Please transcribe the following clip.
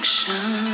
action.